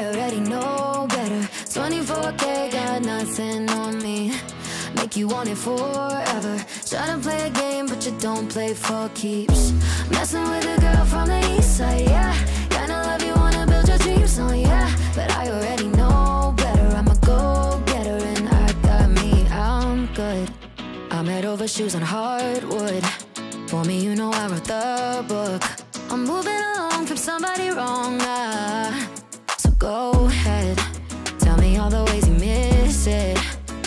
I already know better. 24K got nothing on me. Make you want it forever. Try to play a game but you don't play for keeps. Messing with a girl from the east side, yeah. Kinda love you, wanna build your dreams on, yeah. But I already know better. I'm a go-getter and I got me, I'm good. I'm head over shoes on hardwood. For me, you know I wrote the book. I'm moving along from somebody wrong, ah. Go ahead. Tell me all the ways you miss it.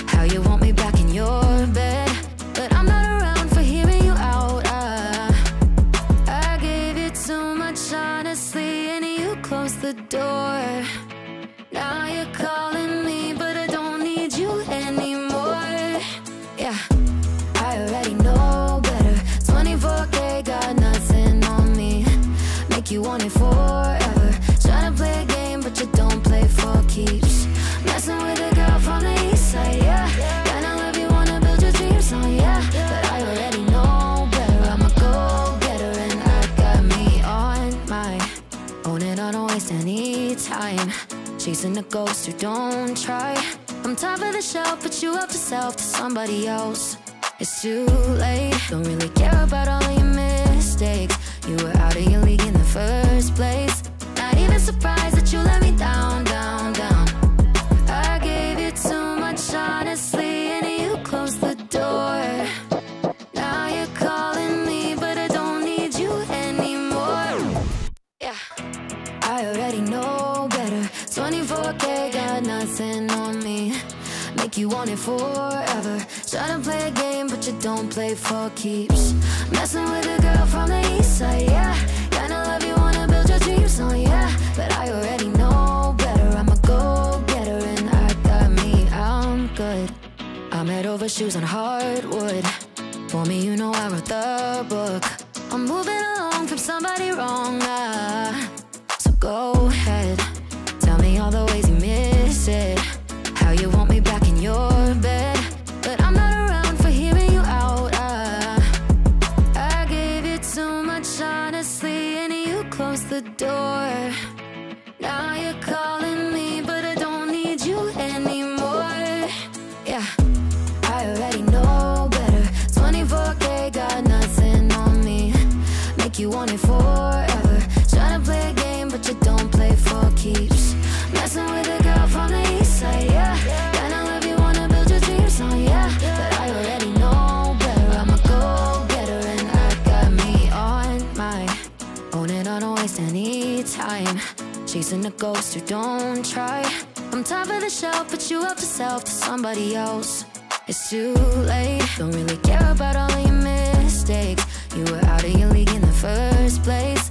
How you want me back in your bed. But I'm not around for hearing you out. Ah. I gave you too much honestly And you closed the door. Now you're calling me But I don't need you anymore. Yeah, I already know better. 24K got nothing on me. Make you want it forever keeps Messing with a girl from the east side, yeah. Kinda love you, wanna build your dreams on, yeah. But I already know better I'm a go-getter and I got me on my own and I don't waste any time Chasing a ghost who don't try. I'm top of the shelf, but you up yourself to somebody else. It's too late, don't really care about all your mistakes. You were out of your league in the first place. Not even surprised 24K got nothing on me. Make you want it forever. Try to play a game but you don't play for keeps. Messing with a girl from the east side, yeah. Kinda love you, wanna build your dreams on, yeah. But I already know better. I'm a go-getter and I got me, I'm good. I'm head over shoes on hardwood. For me, you know I wrote the book. I'm moving along from somebody wrong, ah. All the ways you miss Chasing a ghost who don't try. I'm tired of the show, but you up yourself to somebody else. It's too late. Don't really care about all your mistakes. You were out of your league in the first place.